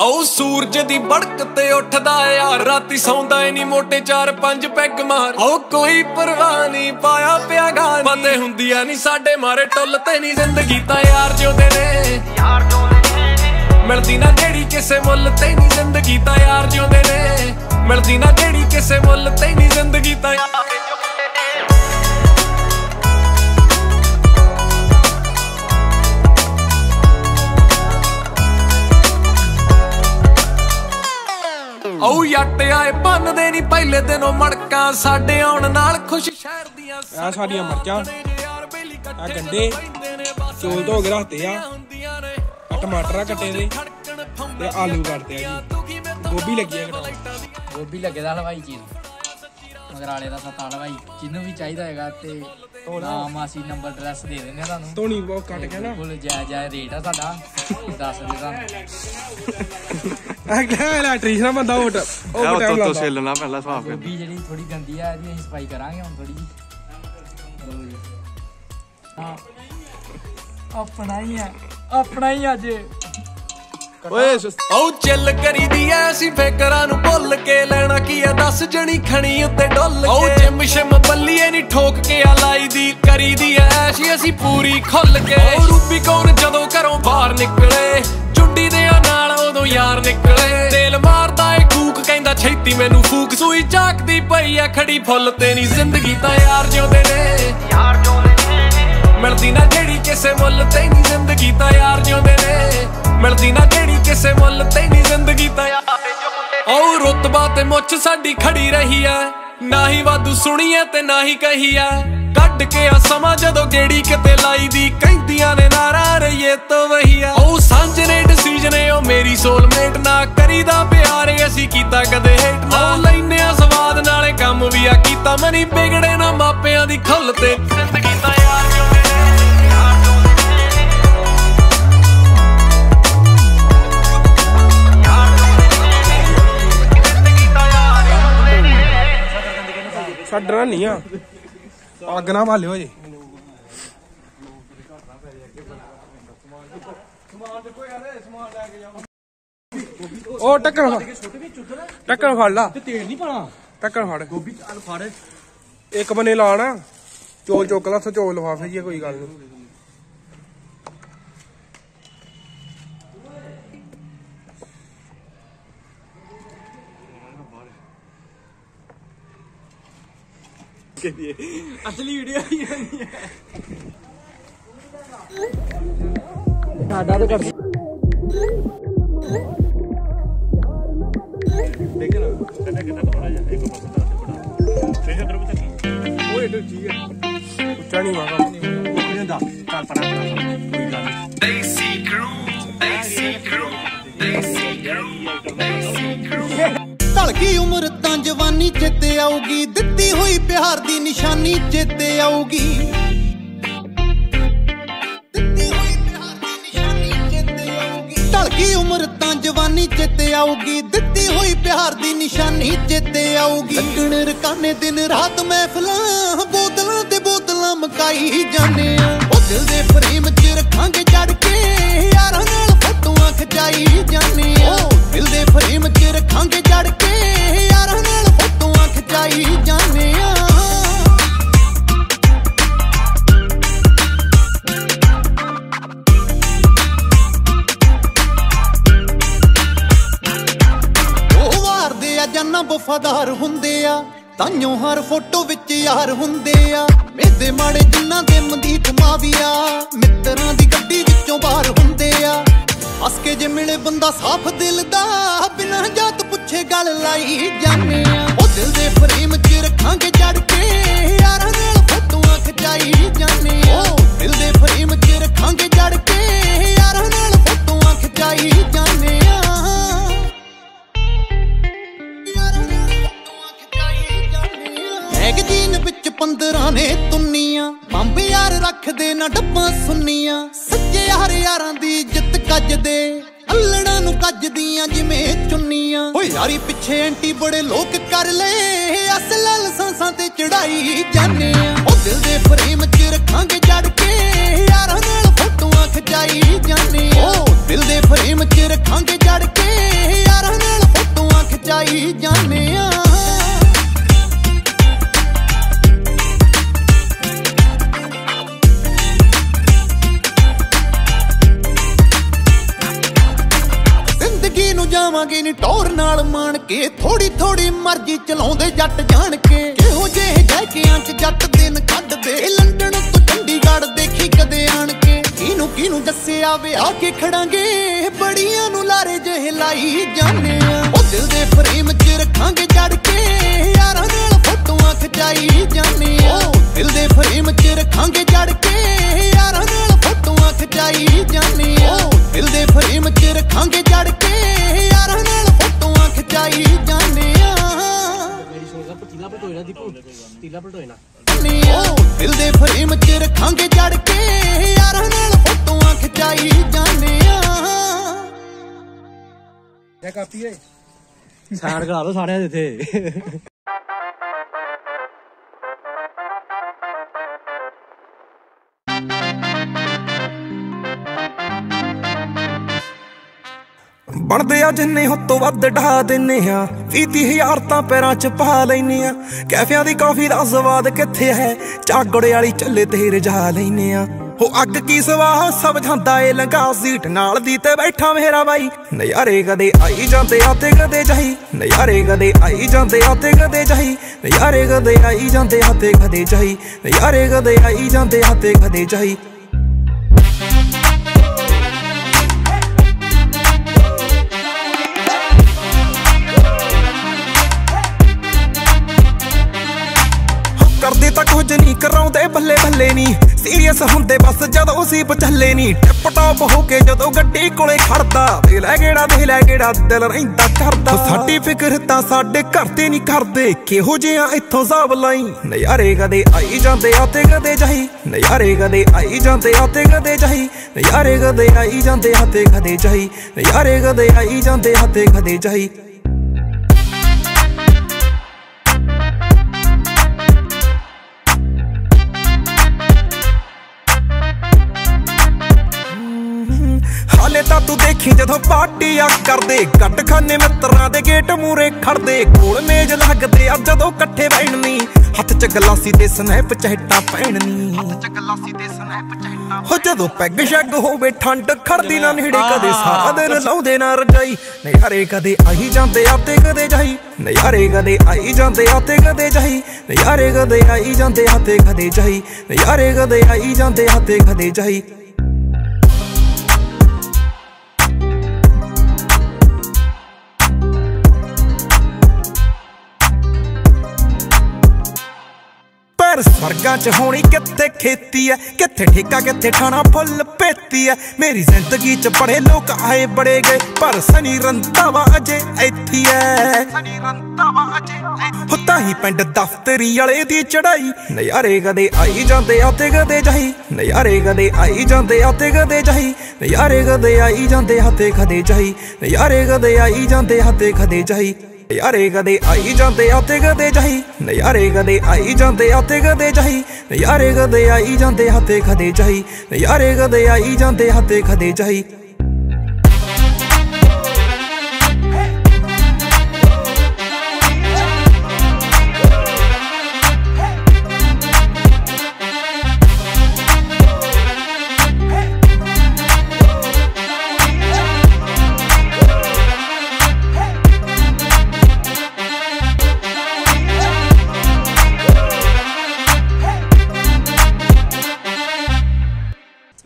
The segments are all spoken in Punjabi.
ਓ ਸੂਰਜ ਦੀ ਬੜਕ ਤੇ ਉੱਠਦਾ ਯਾਰ ਰਾਤੀ ਸੌਂਦਾ ਏ ਨਹੀਂ ਮੋਟੇ ਚਾਰ ਪੰਜ ਪੈਗ ਮਾਰ। ਓ ਕੋਈ ਪਰਵਾਹ ਨਹੀਂ ਪਾਇਆ ਪਿਆ ਗਾਨ ਪਤੇ ਹੁੰਦੀਆਂ ਨਹੀਂ ਸਾਡੇ ਮਾਰੇ ਟੁੱਲ ਤੇ ਨਹੀਂ ਜ਼ਿੰਦਗੀ ਤਾਂ ਯਾਰ ਜਿਉਂਦੇ ਨੇ। ਯਾਰ ਜਿਉਂਦੇ ਨੇ। ਮਿਲਦੀ ਨਾ ਜਿਹੜੀ ਕਿਸੇ ਮੁੱਲ ਤੇ ਨਹੀਂ ਜ਼ਿੰਦਗੀ ਤਾਂ ਯਾਰ ਜਿਉਂਦੇ ਨੇ। ਮਿਲਦੀ ਨਾ ਜਿਹੜੀ ਕਿਸੇ ਮੁੱਲ ਤੇ ਨਹੀਂ ਜ਼ਿੰਦਗੀ ਤਾਂ ਓ ਯੱਟ ਆਏ ਪੰਨਦੇ ਨਹੀਂ ਪਹਿਲੇ ਦਿਨੋਂ ਮੜਕਾਂ ਸਾਡੇ ਆਉਣ ਨਾਲ ਖੁਸ਼ ਸ਼ਹਿਰ ਦੀਆਂ ਆਹ ਸਾਰੀਆਂ ਮਿਰਚਾਂ, ਆਹ ਗੰਢੇ, ਚੌਲ ਧੋ ਕੇ ਆ। ਟਮਾਟਰ ਆ ਕੱਟੇ ਦੇ। ਤੇ ਆਲੂ ਕੱਟਦੇ ਆ ਜੀ। ਗੋਭੀ ਲੱਗੀ ਆ ਗੋਭੀ ਲੱਗੇਦਾ ਹਲਵਾਈ ਚੀਜ਼ ਮਗਰਾਲੇ ਦਾ ਸਤਾ ਹਲਵਾਈ ਜਿਹਨੂੰ ਵੀ ਚਾਹੀਦਾ ਹੈਗਾ ਤੇ ਨਾਮ ਅਸੀਂ ਨੰਬਰ ਐਡਰੈਸ ਦੇ ਦਿੰਦੇ ਆ ਤੁਹਾਨੂੰ। ਧੋਣੀ ਬਹੁਤ ਕੱਟ ਕੇ ਨਾ ਬਿਲਕੁਲ ਜਾਇਜ਼ ਜਾਇਜ਼ ਰੇਟ ਆ ਸਾਡਾ। ਦੱਸ ਦੇ ਆ ਕਿਹਾ ਇਲੈਕਟ੍ਰੀਸ਼ੀਅਨ ਬੰਦਾ ਉਹ ਟ- ਉਹ ਉਹ ਟਾਈਮ ਤੋਂ ਤੋਂ ਲਾਉਂਦਾ। ਛਿੱਲਣਾ ਪਹਿਲਾਂ ਸਾਫ਼ ਕਰ ਗੋਭੀ ਜਿਹੜੀ ਥੋੜੀ ਗੰਦੀ ਆ ਇਹਦੀ ਅਸੀਂ ਸਫ਼ਾਈ ਕਰਾਂਗੇ ਹੁਣ ਥੋੜੀ ਜੀ ਹਾਂ ਆਪਣਾ ਹੀ ਆ ਆਪਣਾ ਹੀ ਅੱਜ। ਓਏ ਓ ਚੱਲ ਕਰੀਦੀ ਐ ਅਸੀਂ ਫੇਕਰਾਂ ਨੂੰ ਭੁੱਲ ਕੇ ਲੈਣਾ ਕੀ ਐ? ਦੱਸ ਜਣੀ ਖਣੀ ਉੱਤੇ ਡੁੱਲ ਕੇ। ਓ ਜਿਮ ਸ਼ਿਮ ਬੱਲੀਏ ਨਹੀਂ ਠੋਕ ਕੇ ਆ ਲਾਈ ਦੀ ਕਰੀਦੀ ਐ ਐਸ਼ੀ ਅਸੀਂ ਪੂਰੀ ਖੁੱਲ ਕੇ। ਓ ਰੂਬੀ ਕੌਣ ਛੇਤੀ ਮੈਨੂੰ ਫੂਕ ਸੂਈ ਝਾਕਦੀ ਪਈ ਐ ਖੜੀ ਫੁੱਲ ਤੇ ਨਹੀਂ ਜ਼ਿੰਦਗੀ ਤਾਂ ਯਾਰ ਜਿਉਂਦੇ ਨੇ। ਯਾਰ ਜਿਉਂਦੇ ਨੇ। ਮਿਲਦੀ ਨਾ ਜਿਹੜੀ ਕਿਸੇ ਮੁੱਲ ਤੇ ਨਹੀਂ ਜ਼ਿੰਦਗੀ ਤਾਂ ਯਾਰ ਜਿਉਂਦੇ ਨੇ। ਮਿਲਦੀ ਨਾ ਜਿਹੜੀ ਕਿਸੇ ਮੁੱਲ ਤੇ ਨਹੀਂ ਜ਼ਿੰਦਗੀ ਤਾਂ ਯਾਰ। ਆਪੇ ਜਿਉਂਦੇ ਨੇ ਓ ਰੁਤਬਾ ਤੇ ਮੁੱਛ ਸਾਡੀ ਖੜੀ ਰਹੀ ਐ ਨਾ ਹੀ ਵਾਧੂ ਸੁਣੀਐ ਤੇ ਨਾ ਹੀ ਕਹੀ ਐ ਕੱਢ ਕੇ ਆ ਸਮਾਂ ਜਦੋਂ ਗੇੜੀ ਕਿਤੇ ਲਾਈ ਦੀ ਕਹਿੰਦੀਆਂ ਨੇ ਨਾਰਾ ਰਹੀਏ ਤੋ ਵਹੀ ਐ ਸਾਂਝ ਨੇ ਡਿਸੀਜਨ ਏ ਓ ਮੇਰੀ ਸੋਲਮੇਟ ਨਾ ਕਰੀਦਾ ਪਿਆਰ ਅਸੀਂ ਕੀਤਾ ਕਦੇ ਹੇਟ ਨਾ। ਓ ਲੈਨੇ ਆ ਸਵਾਦ, ਨਾਲੇ ਕੰਮ ਵੀ ਆ ਕੀਤਾ। ਮਨੀ ਵਿਗੜੇ ਨਾ ਮਾਪਿਆਂ ਦੀ ਖੁੱਲ ਤੇ। ਜ਼ਿੰਦਗੀ ਤਾਂ ਯਾਰ ਜਿਉਂਦੇ ਨੇ ਯਾਰ ਜਿਉਂਦੇ ਨੇ ਯਾਰ ਜਿਉਂਦੇ ਨੇ ਜ਼ਿੰਦਗੀ ਤਾਂ ਯਾਰ ਜਿਉਂਦੇ ਨੇ ਛੱਡਣਾ ਨਹੀਂ ਆ ਅੱਗ ਨਾ ਭਾਲਿਓ ਜੀ ਉਹ ਟੱਕਰ ਫੜ। ਟੱਕਰ ਫੜ ਲਾ। ਤੇ ਤੇਲ ਨਹੀਂ ਪਾਣਾ ਟੱਕਰ ਫੜ। ਗੋਭੀ ਚੱਲ ਫੜ। ਇੱਕ ਬੰਨੇ ਲਾਣਾ ਚੋਲ ਚੁੱਕ ਲਾ ਚੋਲ ਲਫਾਫੇ ਜੀ ਕੋਈ ਗੱਲ ਨਹੀਂ ਅਸਲੀ ਵੀਡੀਓ ਹੀ ਨਹੀਂ ਹੈ। ਸਾਡਾ ਤਾਂ ਕਰ ਉਹ ਇਹ ਠੀਕ ਹੈ। ਉੱਚਾ ਨਹੀਂ ਮਾਗਾ ਢਲਕੀ ਉਮਰ ਤਾਂ ਜਵਾਨੀ ਚੇਤੇ ਆਊਗੀ। ਦਿੱਤੀ ਹੋਈ ਪਿਆਰ ਦੀ ਨਿਸ਼ਾਨੀ ਚੇਤੇ ਆਊਗੀ। ਤਾਂ ਚੇਤੇ ਆਊਗੀ। ਦਿੱਤੀ ਹੋਈ ਪਿਆਰ ਦੀ ਨਿਸ਼ਾਨੀ ਚੇਤੇ ਆਊਗੀ। ਲੱਗਣ ਰਕਾਨੇ ਦਿਨ ਰਾਤ ਮਹਿਫਲਾਂ ਬੋਤਲਾਂ ਤੇ ਬੋਤਲਾਂ ਮਕਾਈ ਜਾਂਦੇ ਆ ਉਹ ਦਿਲ ਦੇ ਫਰੇਮ 'ਚ ਰੱਖਾਂਗੇ ਜੜ ਵਾਰਦੇ ਵਫਾਦਾਰ ਹੁੰਦੇ ਆ ਤਾਈਓ ਹਰ ਫੋਟੋ ਵਿੱਚ ਯਾਰ ਹੁੰਦੇ ਆ। ਮੇਦੇ ਮਾੜੇ ਜਿਨ੍ਹਾਂ ਦੇ ਮਦੀਪ ਮਾਵੀਆ, ਮਿੱਤਰਾਂ ਦੀ ਗੱਡੀ ਵਿੱਚੋਂ ਬਾਹਰ ਹੁੰਦੇ ਆ। ਹੱਸ ਕੇ ਜੇ ਮਿਲੇ ਬੰਦਾ ਸਾਫ਼ ਦਿਲ ਦਾ, ਬਿਨਾਂ ਜਾਤ ਪੁੱਛੇ ਗੱਲ ਲਾਈ ਜਾਂਦੇ ਆ। ਉਹ ਦਿਲ ਦੇ ਫਰੇਮ 'ਚ ਰੱਖਾਂਗੇ ਨਾ ਡੱਬਾਂ ਸੁੰਨੀਆਂ ਸੱਜੇ ਯਾਰ ਯਾਰਾਂ ਦੀ ਜਿੱਤ ਕੱਜਦੇ। ਅੱਲੜਾਂ ਨੂੰ ਕੱਜਦੀਆਂ ਜਿਵੇਂ ਚੁੰਨੀਆਂ। ਓ ਯਾਰੀ ਪਿੱਛੇ ਐਂਟੀ ਬੜੇ ਲੋਕ ਕਰ ਲੈ ਅਸਲ ਲਸੰਸਾਂ ਤੇ ਚੜਾਈ ਜਾਣੇ ਆ। ਓ ਦਿਲ ਦੇ ਫਰੇਮ 'ਚ ਰੱਖਾਂਗੇ ਜੜ ਕੇ। ਯਾਰਾਂ ਨਾਲ ਫੋਟੋਆਂ ਖਚਾਈ ਜਾਣੇ ਆ। ਦਿਲ ਦੇ ਫਰੇਮ 'ਚ ਰੱਖਾਂਗੇ ਜੜ ਕੇ। ਯਾਰਾਂ ਨਾਲ ਫੋਟੋਆਂ ਖਚਾਈ ਜਾਣੇ ਕੇ ਥੋੜੀ ਥੋੜੀ ਮਰਜ਼ੀ ਚਲਾਉਂਦੇ ਜੱਟ ਜਾਣ ਕੇ। ਕਿਹੋ ਜਿਹੇ ਜੈਕਿਆਂ ਚ ਜੱਟ ਦਿਨ ਕੱਢਦੇ, ਲੰਡਨ ਤੋਂ ਚੰਡੀਗੜ੍ਹ ਦੇਖੀ ਕਦੇ ਆਣ ਕੇ। ਕਿਨੂੰ ਕਿਨੂੰ ਦੱਸਿਆ ਵੇ, ਆ ਕੇ ਖੜਾਂਗੇ। ਬੜੀਆਂ ਨੂੰ ਲਾਰੇ ਜਿਹੇ ਲਾਈ ਜਾਂਦੇ ਆ। ਉਹ ਦਿਲ ਦੇ ਫਰੇਮ 'ਚ ਰੱਖਾਂਗੇ ਜੜ ਇਹ ਕਾਪੀ ਏ ਸਾਈਡ ਕਰਾ ਲਓ ਸਾਰਿਆਂ ਦੇ ਇੱਥੇ। ਬਣਦੇ ਆ ਜਿੰਨੇ ਹੁੱਤੋਂ ਵੱਧ ਢਾ ਦਿੰਨੇ ਆ। 20000 ਤਾਂ ਪੈਰਾਂ 'ਚ ਪਾ ਲੈਨੇ ਆ। ਕੈਫਿਆਂ ਦੀ ਕਾਫੀ ਦਾ ਸਵਾਦ ਕਿੱਥੇ ਹੈ? ਚਾਗੜੇ ਵਾਲੀ ਚੱਲੇ ਤੇ ਰਜਾ ਲੈਨੇ ਆ। ਹੋ ਅੱਗ ਕੀ ਸਵਾਹ? ਸਭ ਏ ਲੰਗਾ ਸੀਟ ਨਾਲ ਦੀ ਤੇ ਬੈਠਾ ਮੇਰਾ ਬਾਈ। ਨਜ਼ਾਰੇ ਕਦੇ ਆਈ ਜਾਂਦੇ ਆ ਤੇ ਕਦੇ ਜਾਈ। ਨਜ਼ਾਰੇ ਕਦੇ ਆਈ ਜਾਂਦੇ ਆ ਤੇ ਕਦੇ ਜਾਈ। ਨਜ਼ਾਰੇ ਕਦੇ ਆਈ ਜਾਂਦੇ ਆ ਤੇ ਕਦੇ ਜਾਈ। ਨਜ਼ਾਰੇ ਕਦੇ ਆਈ ਜਾਂਦੇ ਆ ਤੇ ਕਦੇ ਜਾਈ। ਕਰਾਉਂਦੇ ਬੱਲੇ ਬੱਲੇ ਨਹੀਂ ਸੀਰੀਅਸ ਹੁੰਦੇ ਬਸ ਜਦੋਂ ਸੀ ਪਚੱਲੇ ਨਹੀਂ ਟਿਪ ਟਾਪ ਹੋ ਕੇ ਜਦੋਂ ਗੱਡੀ ਕੋਲੇ ਖੜਦਾ। ਦੇ ਲੈ ਗੇੜਾ ਦੇ ਲੈ ਗੇੜਾ, ਦਿਲ ਰਹਿੰਦਾ ਕਰਦਾ ਸਾਡੀ ਫਿਕਰ ਤਾਂ ਸਾਡੇ ਘਰ ਤੇ ਨਹੀਂ ਕਰਦੇ। ਕਿਹੋ ਜਿਹਾ ਇੱਥੋਂ ਜ਼ਾਬ ਲਾਈ? ਨਜ਼ਾਰੇ ਕਦੇ ਆਈ ਜਾਂਦੇ ਆ ਤੇ ਕਦੇ ਜਾਈ। ਨਜ਼ਾਰੇ ਕਦੇ ਆਈ ਜਾਂਦੇ ਆ ਤੇ ਕਦੇ ਜਾਈ। ਨਜ਼ਾਰੇ ਕਦੇ ਆਈ ਜਾਂਦੇ ਆ ਤੇ ਕਦੇ ਜਾਈ। ਨਜ਼ਾਰੇ ਕਦੇ ਆਈ ਜਾਂਦੇ ਆ ਤੇ ਕਦੇ ਜਾਈ। ਤਾਂ ਦੇਖੀ ਜਦੋਂ ਪਾਰਟੀ ਆ ਕਰਦੇ ਗੱਡ ਖਾਨੇ ਮਿੱਤਰਾਂ ਦੇ ਗੇਟ ਮੂਰੇ ਖੜਦੇ। ਕੋਲ ਮੇਜ ਲੱਗਦੇ ਆ ਜਦੋਂ ਇਕੱਠੇ ਬੈਠਣੀ ਹੱਥ 'ਚ ਗਲਾਸੀ ਤੇ ਸਨੈਪ ਚਹਿਟਾ ਪੈਣਨੀ। ਹੱਥ 'ਚ ਗਲਾਸੀ ਤੇ ਸਨੈਪ ਚਹਿਟਾ ਹੋ ਜਦੋਂ ਪੈਗ ਸ਼ੈਗ ਹੋਵੇ ਠੰਡ ਖੜਦੀ ਨਾ ਨੇੜੇ ਕਦੇ ਸਾਰਾ ਦਿਨ ਲਾਉਂਦੇ ਨਾ ਰਜਾਈ। ਨਜ਼ਾਰੇ ਕਦੇ ਆਈ ਜਾਂਦੇ ਆ ਤੇ ਕਦੇ ਜਾਈ। ਨਜ਼ਾਰੇ ਕਦੇ ਆਈ ਜਾਂਦੇ ਆ ਤੇ ਕਦੇ ਜਾਈ। ਨਜ਼ਾਰੇ ਕਦੇ ਆਈ ਜਾਂਦੇ ਆ ਤੇ ਕਦੇ ਜਾਈ। ਨਜ਼ਾਰੇ ਕਦੇ ਆਈ ਜਾਂਦੇ ਆ ਤੇ ਕਦੇ ਜਾਈ। ਪਰ ਸਵਰਗਾਂ 'ਚ ਹੋਣੀ ਕਿੱਥੇ ਖੇਤੀ ਐ? ਕਿੱਥੇ ਠੇਕਾ ਕਿੱਥੇ ਠਾਣਾ ਫੁੱਲ ਪੇਤੀ ਐ? ਮੇਰੀ ਜ਼ਿੰਦਗੀ 'ਚ ਬੜੇ ਲੋਕ ਆਏ ਬੜੇ ਗਏ ਪਰ ਸਨੀ ਰੰਤਾਵਾ ਅਜੇ ਇੱਥੇ ਐ। ਸਨੀ ਰੰਤਾਵਾ ਅਜੇ ਹੁੱਤਾ ਹੀ ਪਿੰਡ ਦਫ਼ਤਰੀ ਵਾਲੇ ਦੀ ਚੜਾਈ ਨਜ਼ਾਰੇ ਕਦੇ ਆਈ ਜਾਂਦੇ ਆ ਤੇ ਕਦੇ ਜਾਈ। ਨਜ਼ਾਰੇ ਕਦੇ ਆਈ ਜਾਂਦੇ ਆ ਤੇ ਕਦੇ ਜਾਈ। ਨਜ਼ਾਰੇ ਕਦੇ ਆਈ ਜਾਂਦੇ ਆ ਤੇ ਕਦੇ ਜਾਈ। ਨਜ਼ਾਰੇ ਕਦੇ ਆਈ ਜਾਂਦੇ ਆ ਤੇ ਕਦੇ ਜਾਈ। ਨਜ਼ਾਰੇ ਕਦੇ ਆਈ ਜਾਂਦੇ ਆ ਤੇ ਕਦੇ ਜਾਈ। ਨਜ਼ਾਰੇ ਕਦੇ ਆਈ ਜਾਂਦੇ ਆ ਤੇ ਕਦੇ ਜਾਈ। ਨਜ਼ਾਰੇ ਕਦੇ ਆਈ ਜਾਂਦੇ ਆ ਤੇ ਕਦੇ ਜਾਈ। ਨਜ਼ਾਰੇ ਕਦੇ ਆਈ ਜਾਂਦੇ ਆ ਤੇ ਕਦੇ ਜਾਈ।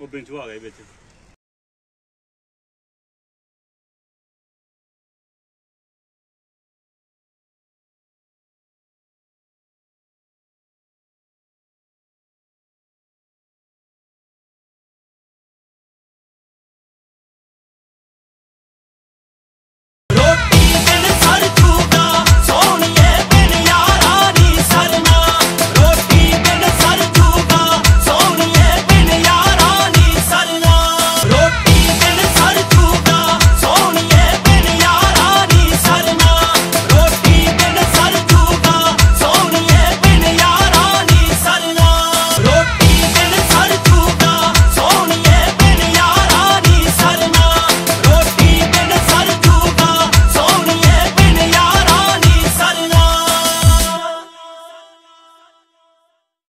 ਉਹ ਬਿੰਚੂ ਆ ਗਏ ਵਿੱਚ।